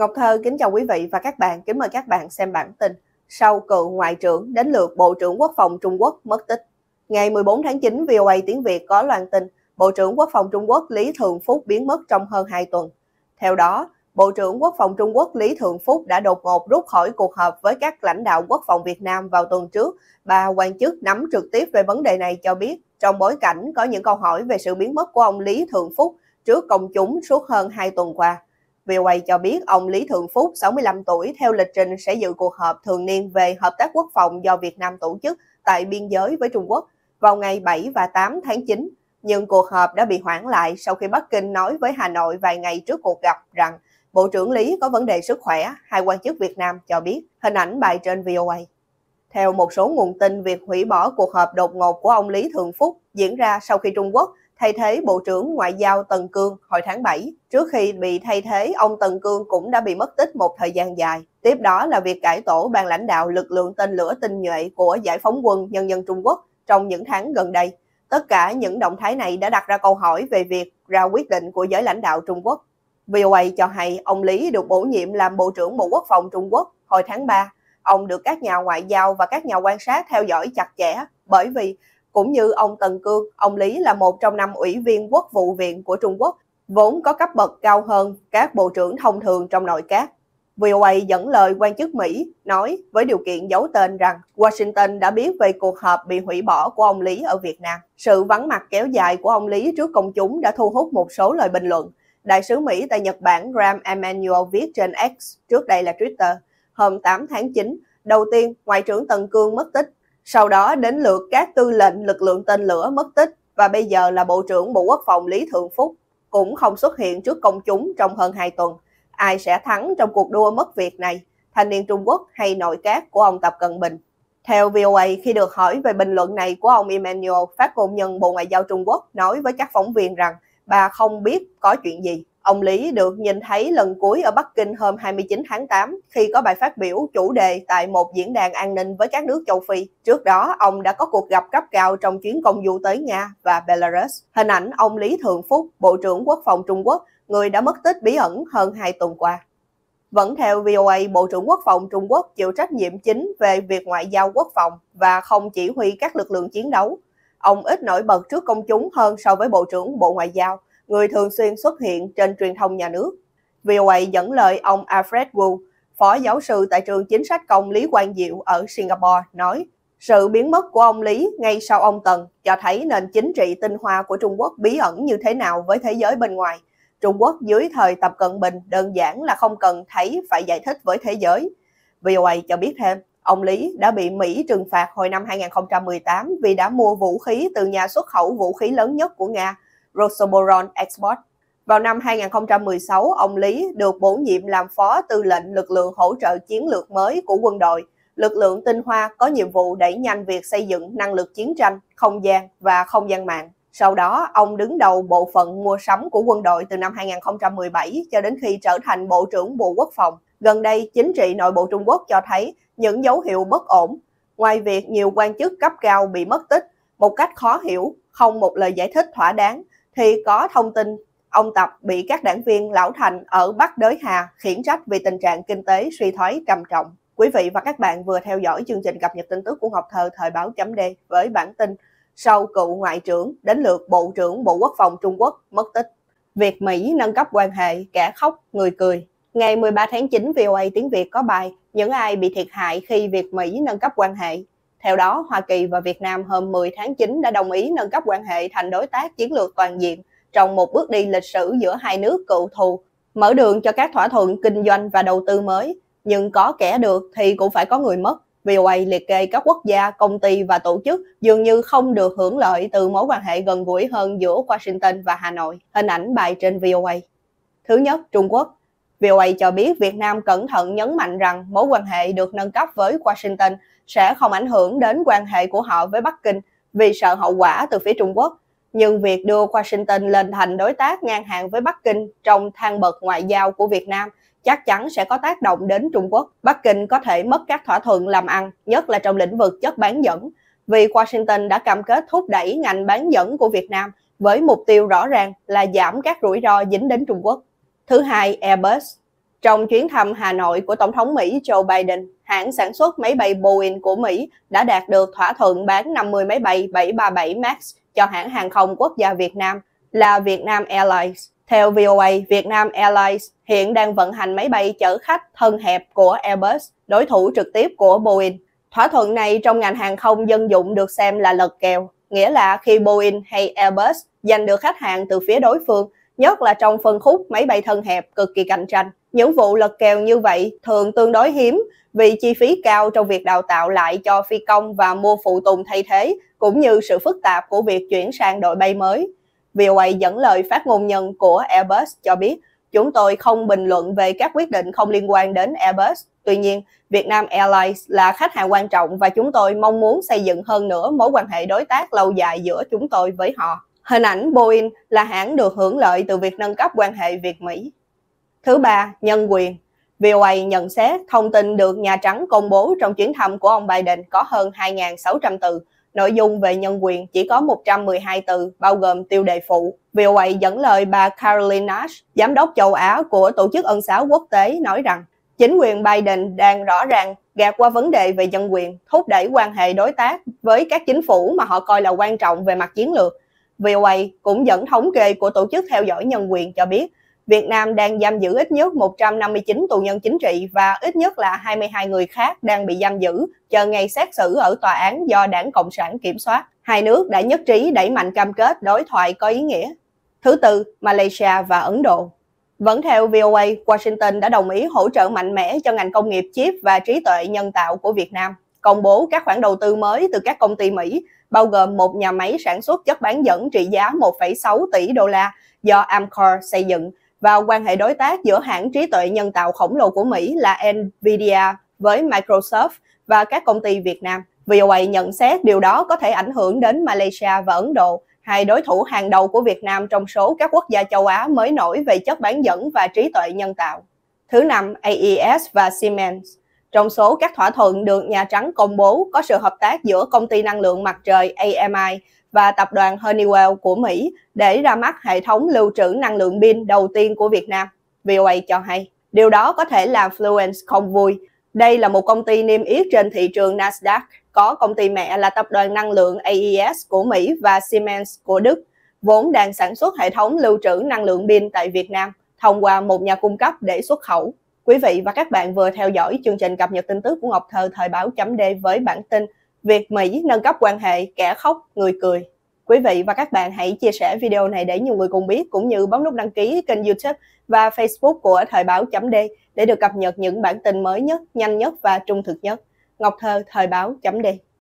Ngọc Thơ kính chào quý vị và các bạn, kính mời các bạn xem bản tin. Sau cựu Ngoại trưởng đến lượt Bộ trưởng Quốc phòng Trung Quốc mất tích. Ngày 14 tháng 9, VOA tiếng Việt có loan tin Bộ trưởng Quốc phòng Trung Quốc Lý Thường Phúc biến mất trong hơn 2 tuần. Theo đó, Bộ trưởng Quốc phòng Trung Quốc Lý Thường Phúc đã đột ngột rút khỏi cuộc họp với các lãnh đạo quốc phòng Việt Nam vào tuần trước. Bà quan chức nắm trực tiếp về vấn đề này cho biết, trong bối cảnh có những câu hỏi về sự biến mất của ông Lý Thường Phúc trước công chúng suốt hơn 2 tuần qua. VOA cho biết ông Lý Thượng Phúc, 65 tuổi, theo lịch trình sẽ dự cuộc họp thường niên về hợp tác quốc phòng do Việt Nam tổ chức tại biên giới với Trung Quốc vào ngày 7 và 8 tháng 9. Nhưng cuộc họp đã bị hoãn lại sau khi Bắc Kinh nói với Hà Nội vài ngày trước cuộc gặp rằng Bộ trưởng Lý có vấn đề sức khỏe, hai quan chức Việt Nam cho biết, hình ảnh bài trên VOA. Theo một số nguồn tin, việc hủy bỏ cuộc họp đột ngột của ông Lý Thượng Phúc diễn ra sau khi Trung Quốc thay thế Bộ trưởng Ngoại giao Tần Cương hồi tháng 7. Trước khi bị thay thế, ông Tần Cương cũng đã bị mất tích một thời gian dài. Tiếp đó là việc cải tổ ban lãnh đạo lực lượng tên lửa tinh nhuệ của Giải phóng quân Nhân dân Trung Quốc trong những tháng gần đây. Tất cả những động thái này đã đặt ra câu hỏi về việc ra quyết định của giới lãnh đạo Trung Quốc. VOA cho hay ông Lý được bổ nhiệm làm Bộ trưởng Bộ Quốc phòng Trung Quốc hồi tháng 3. Ông được các nhà ngoại giao và các nhà quan sát theo dõi chặt chẽ bởi vì cũng như ông Tần Cương, ông Lý là một trong năm ủy viên quốc vụ viện của Trung Quốc, vốn có cấp bậc cao hơn các bộ trưởng thông thường trong nội các. VOA dẫn lời quan chức Mỹ nói với điều kiện giấu tên rằng Washington đã biết về cuộc họp bị hủy bỏ của ông Lý ở Việt Nam. Sự vắng mặt kéo dài của ông Lý trước công chúng đã thu hút một số lời bình luận. Đại sứ Mỹ tại Nhật Bản Graham Emanuel viết trên X, trước đây là Twitter, hôm 8 tháng 9, đầu tiên Ngoại trưởng Tần Cương mất tích sau đó đến lượt các tư lệnh lực lượng tên lửa mất tích và bây giờ là Bộ trưởng Bộ Quốc phòng Lý Thượng Phúc cũng không xuất hiện trước công chúng trong hơn 2 tuần. Ai sẽ thắng trong cuộc đua mất việc này, thanh niên Trung Quốc hay nội các của ông Tập Cận Bình? Theo VOA, khi được hỏi về bình luận này của ông Emmanuel, phát ngôn nhân Bộ Ngoại giao Trung Quốc nói với các phóng viên rằng bà không biết có chuyện gì. Ông Lý được nhìn thấy lần cuối ở Bắc Kinh hôm 29 tháng 8 khi có bài phát biểu chủ đề tại một diễn đàn an ninh với các nước châu Phi. Trước đó, ông đã có cuộc gặp cấp cao trong chuyến công du tới Nga và Belarus. Hình ảnh ông Lý Thượng Phúc, Bộ trưởng Quốc phòng Trung Quốc, người đã mất tích bí ẩn hơn 2 tuần qua. Vẫn theo VOA, Bộ trưởng Quốc phòng Trung Quốc chịu trách nhiệm chính về việc ngoại giao quốc phòng và không chỉ huy các lực lượng chiến đấu. Ông ít nổi bật trước công chúng hơn so với Bộ trưởng Bộ Ngoại giao, người thường xuyên xuất hiện trên truyền thông nhà nước. VOA dẫn lời ông Alfred Wu, phó giáo sư tại trường chính sách công Lý Quang Diệu ở Singapore, nói sự biến mất của ông Lý ngay sau ông Tần cho thấy nền chính trị tinh hoa của Trung Quốc bí ẩn như thế nào với thế giới bên ngoài. Trung Quốc dưới thời Tập Cận Bình đơn giản là không cần thấy phải giải thích với thế giới. VOA cho biết thêm, ông Lý đã bị Mỹ trừng phạt hồi năm 2018 vì đã mua vũ khí từ nhà xuất khẩu vũ khí lớn nhất của Nga, Rosoboron Export. Vào năm 2016, ông Lý được bổ nhiệm làm phó tư lệnh lực lượng hỗ trợ chiến lược mới của quân đội. Lực lượng tinh hoa có nhiệm vụ đẩy nhanh việc xây dựng năng lực chiến tranh, không gian và không gian mạng. Sau đó, ông đứng đầu bộ phận mua sắm của quân đội từ năm 2017 cho đến khi trở thành Bộ trưởng Bộ Quốc phòng. Gần đây, chính trị nội bộ Trung Quốc cho thấy những dấu hiệu bất ổn. Ngoài việc nhiều quan chức cấp cao bị mất tích một cách khó hiểu, không một lời giải thích thỏa đáng, thì có thông tin ông Tập bị các đảng viên lão thành ở Bắc Đới Hà khiển trách vì tình trạng kinh tế suy thoái trầm trọng. Quý vị và các bạn vừa theo dõi chương trình cập nhật tin tức của Ngọc Thơ thời báo chấm D với bản tin sau cựu ngoại trưởng đến lượt Bộ trưởng Bộ Quốc phòng Trung Quốc mất tích. Việc Mỹ nâng cấp quan hệ, kẻ khóc, người cười. Ngày 13 tháng 9, VOA tiếng Việt có bài Những ai bị thiệt hại khi việc Mỹ nâng cấp quan hệ. Theo đó, Hoa Kỳ và Việt Nam hôm 10 tháng 9 đã đồng ý nâng cấp quan hệ thành đối tác chiến lược toàn diện trong một bước đi lịch sử giữa hai nước cựu thù, mở đường cho các thỏa thuận kinh doanh và đầu tư mới. Nhưng có kẻ được thì cũng phải có người mất. VOA liệt kê các quốc gia, công ty và tổ chức dường như không được hưởng lợi từ mối quan hệ gần gũi hơn giữa Washington và Hà Nội. Hình ảnh bài trên VOA. Thứ nhất, Trung Quốc. VOA cho biết Việt Nam cẩn thận nhấn mạnh rằng mối quan hệ được nâng cấp với Washington sẽ không ảnh hưởng đến quan hệ của họ với Bắc Kinh vì sợ hậu quả từ phía Trung Quốc. Nhưng việc đưa Washington lên thành đối tác ngang hàng với Bắc Kinh trong thang bậc ngoại giao của Việt Nam chắc chắn sẽ có tác động đến Trung Quốc. Bắc Kinh có thể mất các thỏa thuận làm ăn, nhất là trong lĩnh vực chất bán dẫn, vì Washington đã cam kết thúc đẩy ngành bán dẫn của Việt Nam với mục tiêu rõ ràng là giảm các rủi ro dính đến Trung Quốc. Thứ hai, Airbus. Trong chuyến thăm Hà Nội của Tổng thống Mỹ Joe Biden, hãng sản xuất máy bay Boeing của Mỹ đã đạt được thỏa thuận bán 50 máy bay 737 MAX cho hãng hàng không quốc gia Việt Nam là Vietnam Airlines. Theo VOA, Vietnam Airlines hiện đang vận hành máy bay chở khách thân hẹp của Airbus, đối thủ trực tiếp của Boeing. Thỏa thuận này trong ngành hàng không dân dụng được xem là lật kèo, nghĩa là khi Boeing hay Airbus giành được khách hàng từ phía đối phương, nhất là trong phân khúc máy bay thân hẹp cực kỳ cạnh tranh. Những vụ lật kèo như vậy thường tương đối hiếm vì chi phí cao trong việc đào tạo lại cho phi công và mua phụ tùng thay thế, cũng như sự phức tạp của việc chuyển sang đội bay mới. VOA dẫn lời phát ngôn nhân của Airbus cho biết, chúng tôi không bình luận về các quyết định không liên quan đến Airbus. Tuy nhiên, Vietnam Airlines là khách hàng quan trọng và chúng tôi mong muốn xây dựng hơn nữa mối quan hệ đối tác lâu dài giữa chúng tôi với họ. Hình ảnh Boeing là hãng được hưởng lợi từ việc nâng cấp quan hệ Việt-Mỹ. Thứ ba, nhân quyền. VOA nhận xét thông tin được Nhà Trắng công bố trong chuyến thăm của ông Biden có hơn 2.600 từ. Nội dung về nhân quyền chỉ có 112 từ, bao gồm tiêu đề phụ. VOA dẫn lời bà Caroline Nash, giám đốc châu Á của Tổ chức Ân xá Quốc tế, nói rằng chính quyền Biden đang rõ ràng gạt qua vấn đề về nhân quyền, thúc đẩy quan hệ đối tác với các chính phủ mà họ coi là quan trọng về mặt chiến lược. VOA cũng dẫn thống kê của Tổ chức Theo dõi Nhân quyền cho biết Việt Nam đang giam giữ ít nhất 159 tù nhân chính trị và ít nhất là 22 người khác đang bị giam giữ chờ ngày xét xử ở tòa án do đảng Cộng sản kiểm soát. Hai nước đã nhất trí đẩy mạnh cam kết đối thoại có ý nghĩa. Thứ tư, Malaysia và Ấn Độ. Vẫn theo VOA, Washington đã đồng ý hỗ trợ mạnh mẽ cho ngành công nghiệp chip và trí tuệ nhân tạo của Việt Nam, công bố các khoản đầu tư mới từ các công ty Mỹ, bao gồm một nhà máy sản xuất chất bán dẫn trị giá 1,6 tỷ đô la do Amcor xây dựng và quan hệ đối tác giữa hãng trí tuệ nhân tạo khổng lồ của Mỹ là Nvidia với Microsoft và các công ty Việt Nam. VOA nhận xét điều đó có thể ảnh hưởng đến Malaysia và Ấn Độ, hai đối thủ hàng đầu của Việt Nam trong số các quốc gia châu Á mới nổi về chất bán dẫn và trí tuệ nhân tạo. Thứ năm, AES và Siemens. Trong số các thỏa thuận được Nhà Trắng công bố có sự hợp tác giữa công ty năng lượng mặt trời AMI và tập đoàn Honeywell của Mỹ để ra mắt hệ thống lưu trữ năng lượng pin đầu tiên của Việt Nam. VOA cho hay, điều đó có thể làm Fluence không vui. Đây là một công ty niêm yết trên thị trường Nasdaq, có công ty mẹ là tập đoàn năng lượng AES của Mỹ và Siemens của Đức, vốn đang sản xuất hệ thống lưu trữ năng lượng pin tại Việt Nam thông qua một nhà cung cấp để xuất khẩu. Quý vị và các bạn vừa theo dõi chương trình cập nhật tin tức của Ngọc Thơ thời báo chấm D với bản tin Việc Mỹ nâng cấp quan hệ kẻ khóc người cười. Quý vị và các bạn hãy chia sẻ video này để nhiều người cùng biết cũng như bấm nút đăng ký kênh YouTube và Facebook của Thời báo chấm D để được cập nhật những bản tin mới nhất, nhanh nhất và trung thực nhất. Ngọc Thơ, Thời báo chấm D